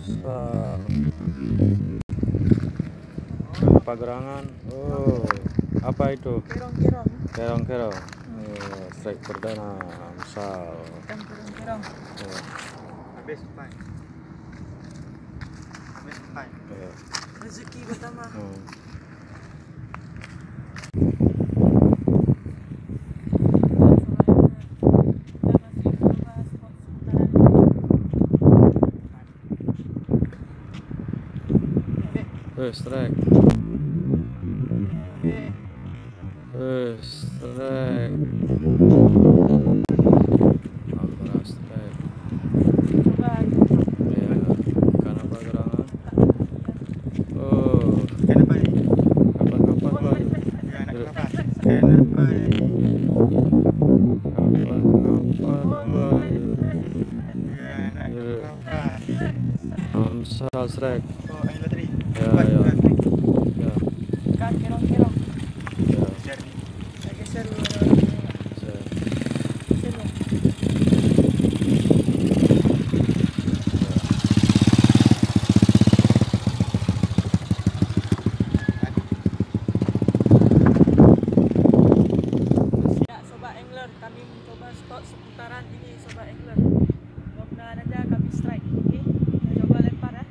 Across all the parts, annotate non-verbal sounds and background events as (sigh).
Amsal pagerangan oh apa itu Kerong-kerong. kerong kerong oh, strike perdana Amsal kerong-kerong. oh, Habis pan. Habis pan. iya. Rezeki pertama. oh. Eh, strike. Eh, strike. Amra strike. Ya, ikan apa gerangan? Oh, Kenapa ni? kapan-kapan lah. Ya nak kenapa? Kenapa ni? Kapan-kapan lah. Ya nak kenapa? Amsal strike. Oh, angin tadi. Ya, Pan, ya. pan. Ya, Ikan kerong-kerong. ya. Jar ni. Saya geser dulu. Saya- Geser dulu. Ya, Sobat Angler, kami mencoba spot seputaran ini Sobat Angler. Mudah-mudahan aja kami strike. Okey, kita coba lempar ya.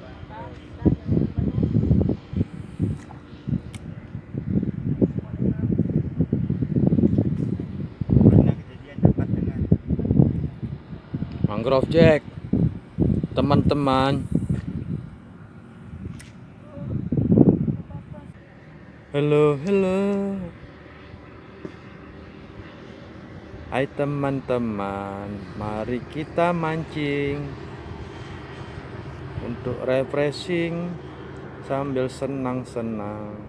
Lempar, kita jangan bantu. Pernah kejadian dapat dengan Mangrove Jack. Teman-teman. Halo, halo. Hai teman-teman, mari kita mancing untuk refreshing sambil senang-senang.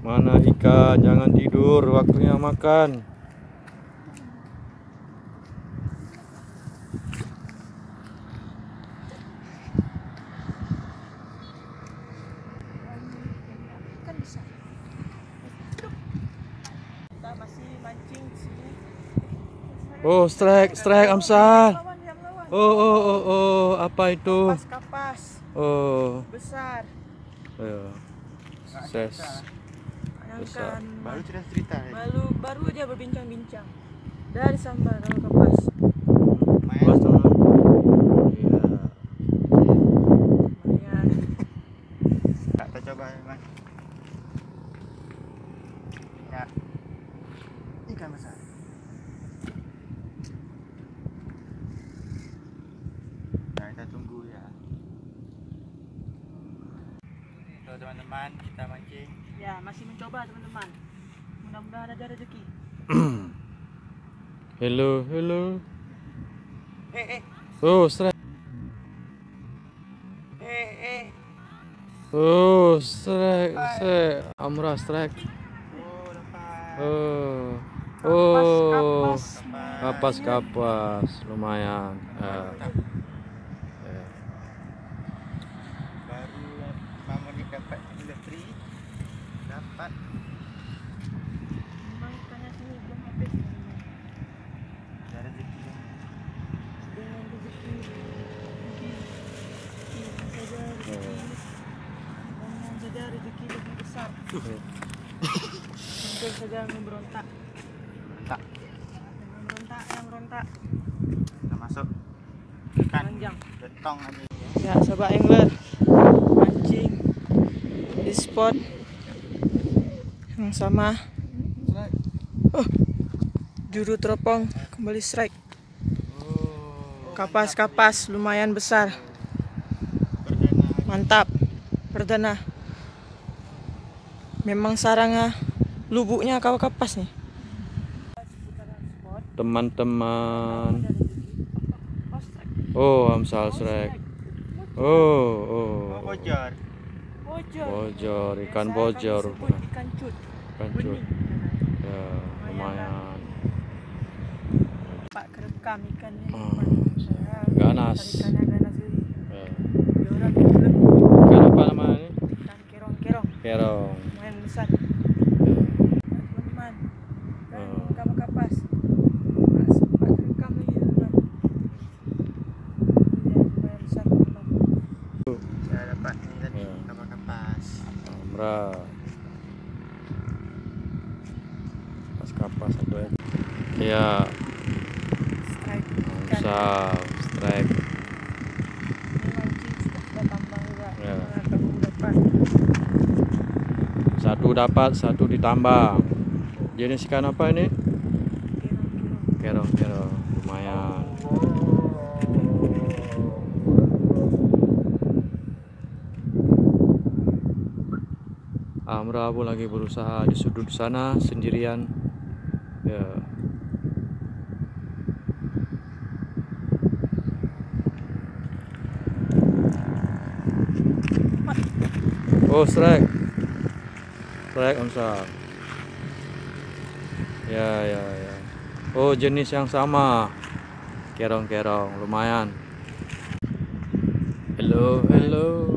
Mana ikan? Jangan tidur, waktunya makan. Kan. Oh, strike, strike Amsal. Oh, oh, oh, oh, apa itu? Kapas-kapas Oh, besar. ya. Sukses. Besar. Bayangkan baru cerita cerita. baru baru aja berbincang-bincang. Dari sambar kalau kapas. Main. Puas teman. Iya. Man. Ya. Ikan besar. Nah, kita tunggu ya. So teman-teman, kita mancing. Ya, masih mencoba teman-teman. Mudah-mudahan ada rezeki. (clears throat) Hello, hello. Eh, eh, Oh, strike. eh, eh. Oh, strike, strike. Amra strike. Oh, lepas. Oh. Kapas, Oh. kapas. Kapas, kapas. Lumayan. Ya. Ya. Baru lama ni dapat industri. Dapat Memang ikannya sini belum habis. ada rezeki. Dengan rezeki. Rezeki saja rezeki. Dengan saja rezeki lebih besar. Mungkin saja memberontak. Tak, Jangan berontak, yang berontak. kita masuk. Ikan Panjang. betong aja. Ya, sobat angler. Mancing di spot yang sama. Oh, juru teropong kembali strike. Oh, Kapas-kapas lumayan besar. perdana. Mantap. Perdana. Memang sarangnya lubuknya kau kapas nih. Teman-teman. Oh, Amsal strike. Oh, oh. Oh. Bojor. Bojor, ikan bojor. Ikan cut. Bening. Ya, lumayan. Pak kerekam ikannya. Hmm. Ganas. Ya. Ikan apa namanya ini? Ikan kerong-kerong. Kerong. Lumayan besar. Ya. Ya, teman-teman. Mas kapas satu ekor. Ya. Amsal strike. Ya. Nah, dapat. Satu dapat, satu ditambang. Jenis ikan apa ini? Kira-kira. Kerong-kerong, lumayan. Amra pun lagi berusaha di sudut sana sendirian. Ya. Oh, strike. Strike Amsal. Ya, ya, ya. Oh, jenis yang sama. Kerong-kerong, lumayan. Hello, hello.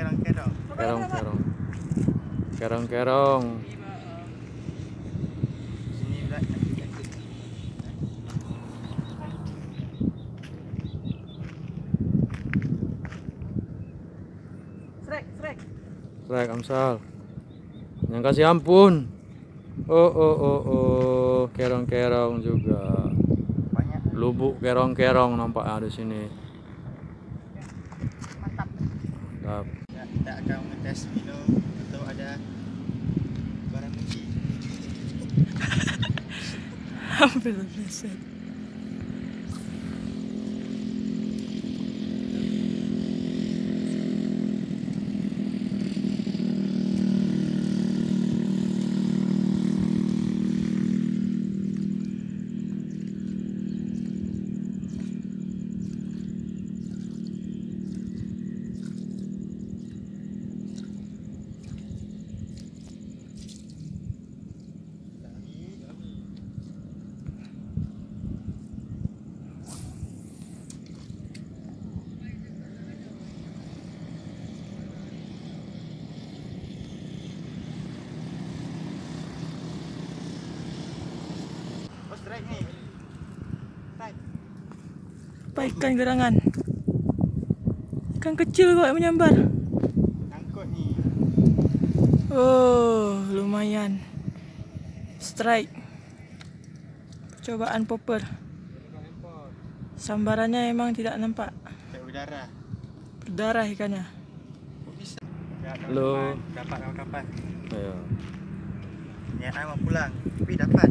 Kerong-kerong. Kerong-kerong. Strike. Strike Amsal. Yang kasih ampun. Oh oh oh oh, kerong-kerong juga. Banyak. Lubuk kerong-kerong nampaknya di sini. Mantap. Mantap. Akan mengetes minum atau ada barang uji. Hampir (laughs) strike ni. Strike. Apa ikan gerangan? Ikan kecil kok yang menyambar. Angkut ni. Oh, lumayan. Strike. Percobaan popper. Sambarannya memang tidak nampak. Tak udara. Berdarah ikannya. Kok bisa? Ya, Halo. kawan-kawan. Dapat kawan-kawan. Ayo. Niat I mau pulang. Tapi dapat.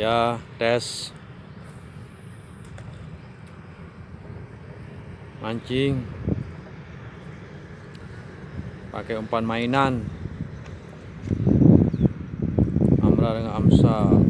Ya, tes. Mancing. Pakai umpan mainan. Amra dengan Amsal.